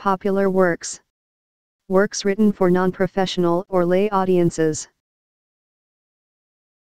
Popular works. Works written for non-professional or lay audiences.